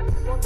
That's